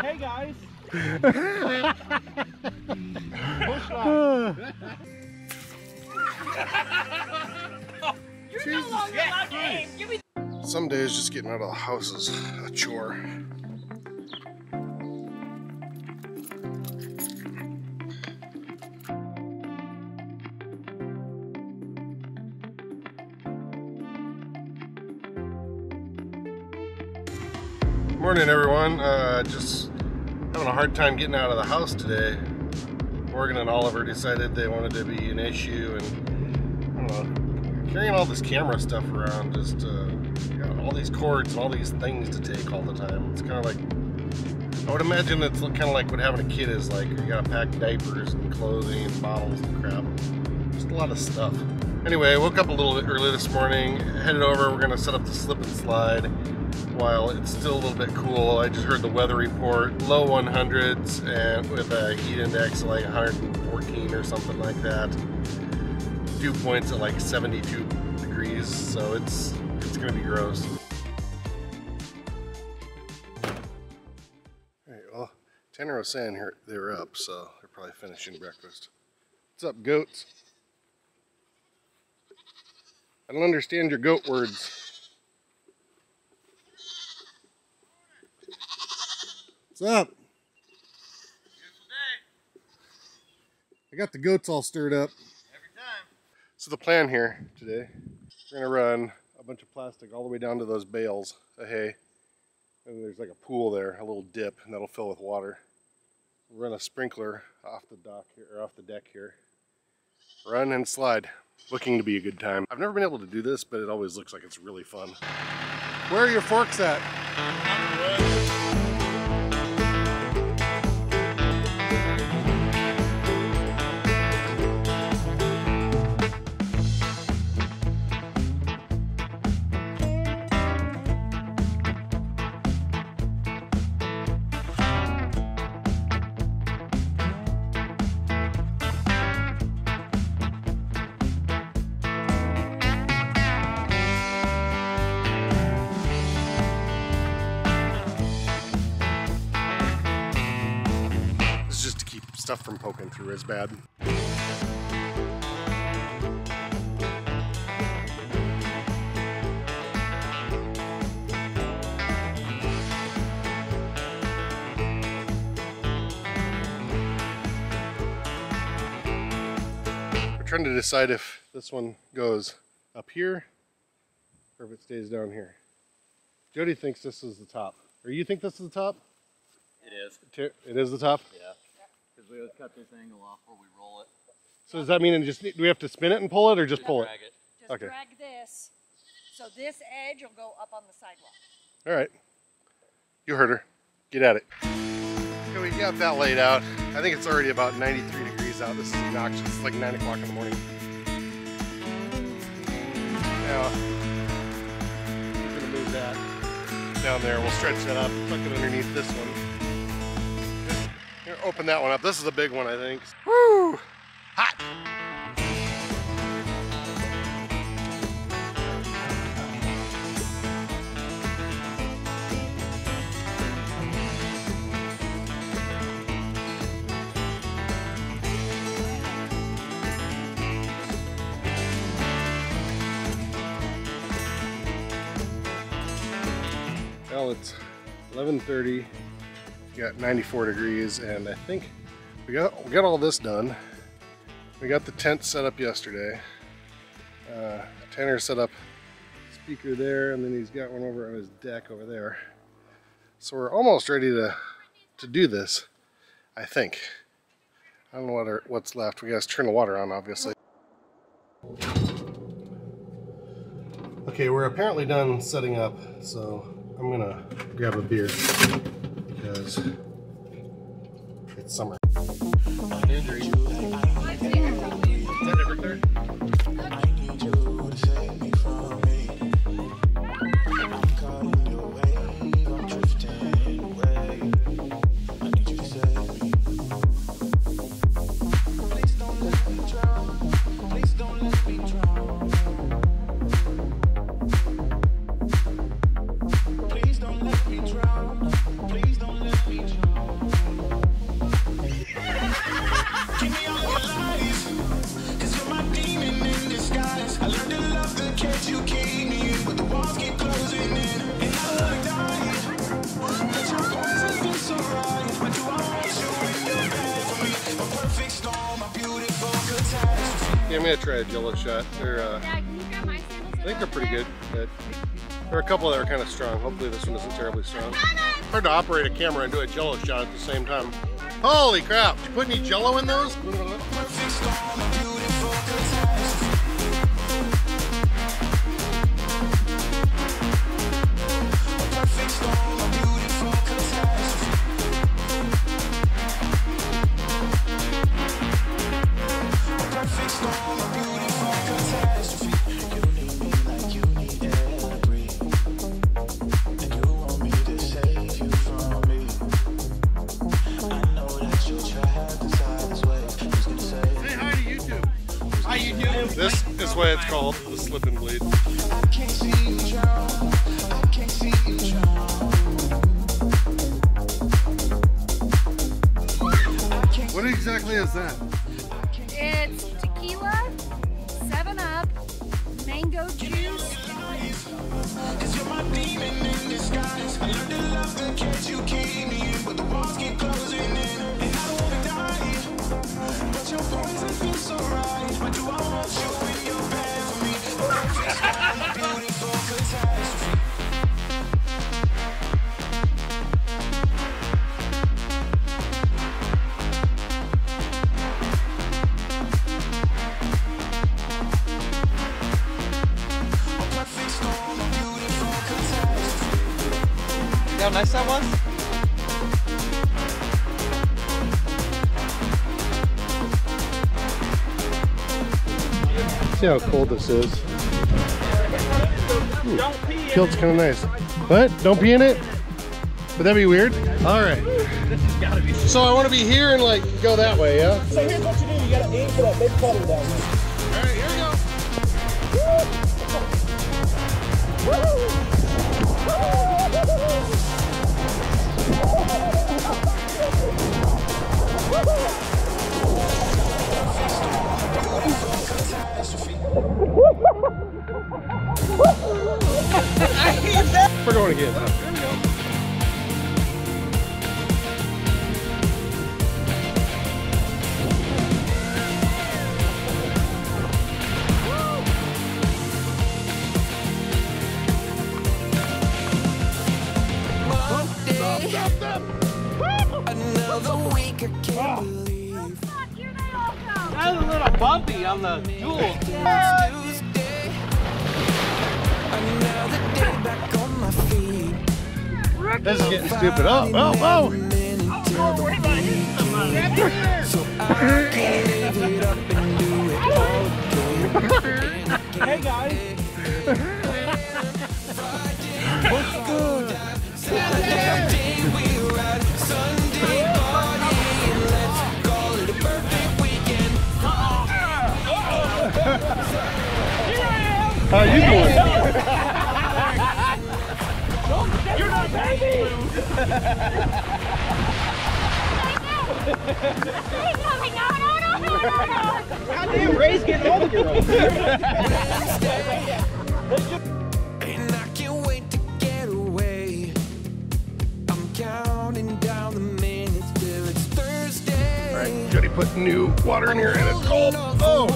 hey guys. You're no longer allowed to aim. Give me Some days just getting out of the house is a chore. Morning, everyone. Uh, just having a hard time getting out of the house today. Morgan and Oliver decided they wanted to be an issue, and know, carrying all this camera stuff around, just uh, got all these cords and all these things to take all the time. It's kind of like I would imagine it's kind of like what having a kid is like. You gotta pack diapers and clothing and bottles and crap. Just a lot of stuff. Anyway, I woke up a little bit early this morning, headed over. We're gonna set up the slip and slide while it's still a little bit cool. I just heard the weather report, low 100s and with a heat index like 114 or something like that. Dew points at like 72 degrees, so it's it's gonna be gross. Alright, well, Tanner was saying here they're up, so they're probably finishing breakfast. What's up, goats? I don't understand your goat words. What's up? I got the goats all stirred up. Every time. So the plan here today, we're gonna run a bunch of plastic all the way down to those bales of hay. And there's like a pool there, a little dip, and that'll fill with water. We'll run a sprinkler off the dock here, or off the deck here. Run and slide. Looking to be a good time. I've never been able to do this, but it always looks like it's really fun. Where are your forks at? Stuff from poking through as bad. We're trying to decide if this one goes up here or if it stays down here. Jody thinks this is the top. Or you think this is the top? It is. It is the top? Yeah. Because we would cut this angle off where we roll it. So does that mean it just do we have to spin it and pull it or just pull it? Drag it. just Okay. drag this. So this edge will go up on the sidewalk. All right. You heard her. Get at it. Okay, we got that laid out. I think it's already about 93 degrees out. This is obnoxious. It's like 9 o'clock in the morning. Now, we're going to move that down there. We'll stretch that up, tuck it underneath this one. Open that one up. This is a big one, I think. Woo! Hot! Well, it's 11:30. Got 94 degrees, and I think we got we got all this done. We got the tent set up yesterday. Uh, Tanner set up speaker there, and then he's got one over on his deck over there. So we're almost ready to to do this. I think. I don't know what what's left. We gotta turn the water on, obviously. Okay, we're apparently done setting up, so I'm gonna grab a beer because it's summer. I'm gonna try a Jello shot. They're, uh, Dad, can you grab my sandals? I think they're pretty good. But there are a couple that are kind of strong. Hopefully this one isn't terribly strong. Hard to operate a camera and do a Jello shot at the same time. Holy crap! Did you put any Jello in those? Is that? It's tequila, 7 Up, mango juice. See how that was? See how cold this is. Kilt's kind of nice. What? Don't pee in it? Would that be weird? All right. So I want to be here and like go that way, yeah? So here's what you do. You gotta aim for that big puddle down there. All right, here we go. We're going again. This is getting stupid. Oh, oh, oh. So I can live it up and Goddamn, Ray's getting all the girls. And I can't wait to get away. I'm counting down the minutes till it's Thursday. All right, Jody put new water in here and it's cold. Oh,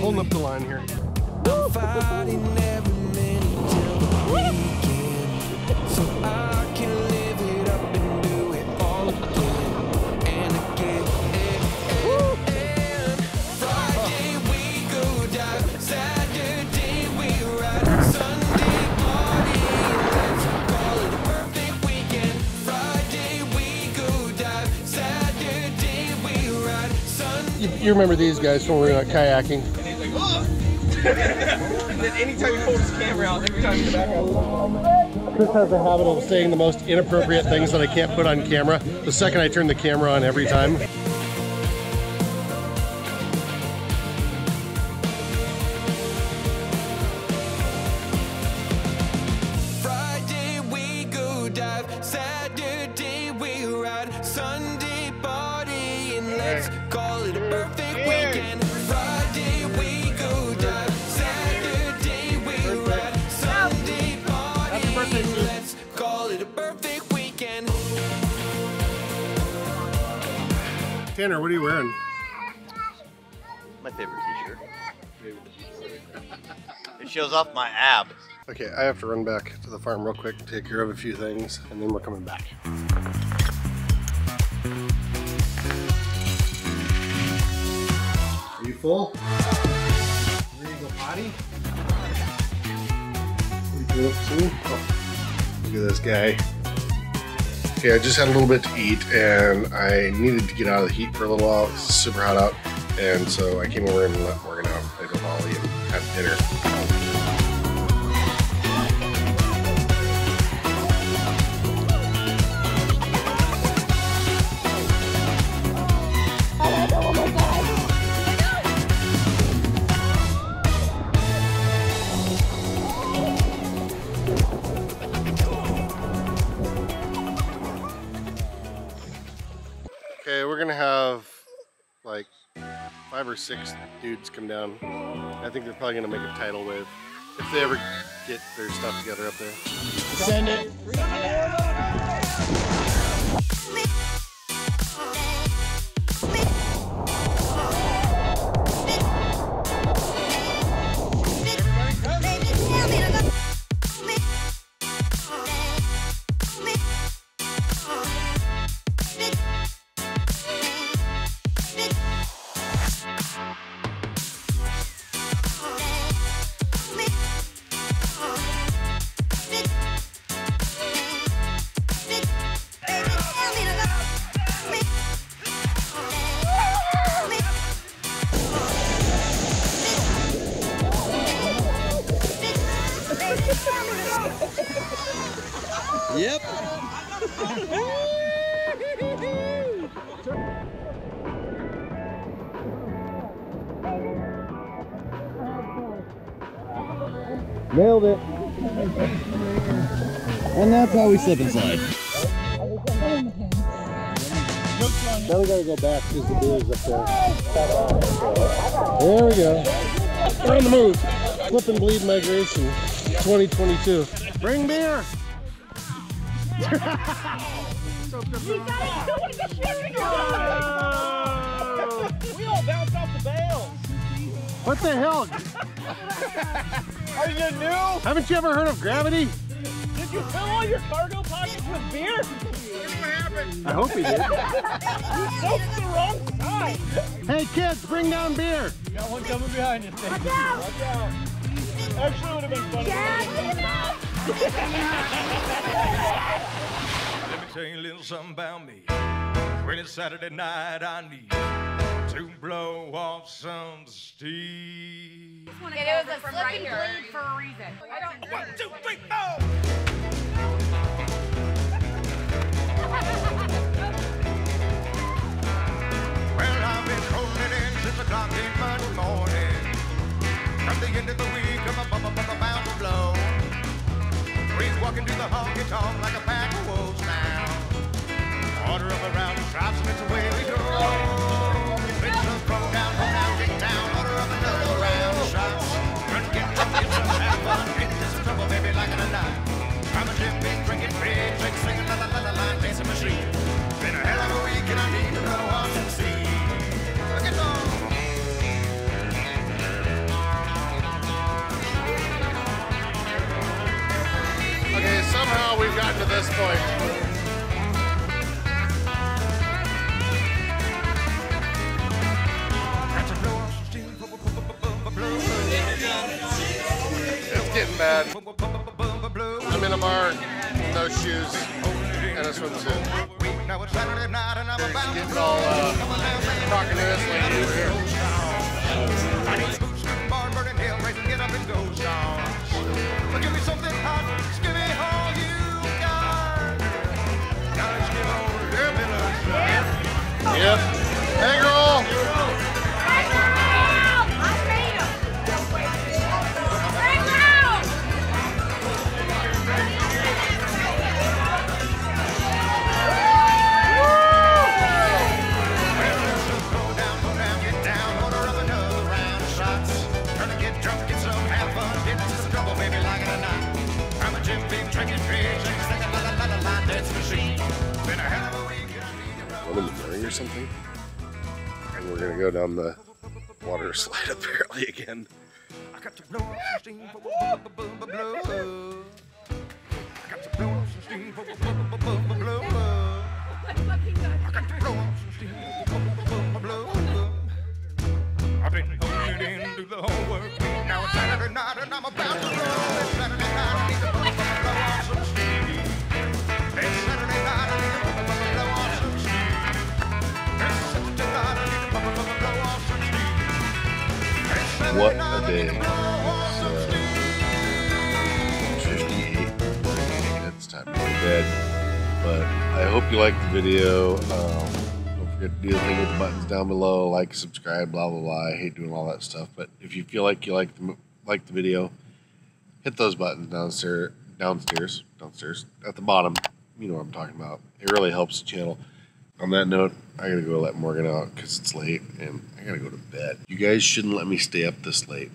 holding up the line here. Sunday. You, you remember these guys when we were out kayaking? And then anytime you hold his camera out, every time back out. Chris has a habit of saying the most inappropriate things that I can't put on camera. The second I turn the camera on every time. Tanner, what are you wearing? My favorite t-shirt. It shows off my abs. Okay, I have to run back to the farm real quick, take care of a few things, and then we're coming back. Are you full? Ready to go potty? You go? Oh, look at this guy. Okay, I just had a little bit to eat, and I needed to get out of the heat for a little while. It's super hot out, and so I came over and let Morgan out, played with Ollie, and had dinner. Five or six dudes come down. I think they're probably gonna make a tidal wave if they ever get their stuff together up there. Send it. Nailed it. And that's how we slip and slide. Now we gotta go back because the beer's up there. There we go. We're on the move. Slip and bleed migration 2022. Bring beer. We all bounced off the bales. What the hell? Are you new? Haven't you ever heard of gravity? Did you fill all your cargo pockets with beer? I hope he did. You soaked the wrong side. Hey kids, bring down beer. Got one coming behind you. Watch out. Watch out. Actually, it would have been funny. Let me tell you a little something about me. When it's Saturday night, I need to blow off some steam. It was a slip and bleed for a reason. One, two, three, Somehow we've gotten to this point. It's getting bad. I'm in a bar, no shoes, and a swimsuit. It's Getting all uh, talking to this lady over here. Give me something hot, Yep. Egg roll. What a day. It's, uh, 58. It's time to go to bed. I hope you liked the video. Um, don't forget to do the thing with the buttons down below, like, subscribe, blah blah blah. I hate doing all that stuff, but if you feel like you like the like the video, hit those buttons downstairs, downstairs, downstairs at the bottom. You know what I'm talking about. It really helps the channel. On that note, I gotta go let Morgan out because it's late and I gotta go to bed. You guys shouldn't let me stay up this late.